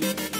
Bye.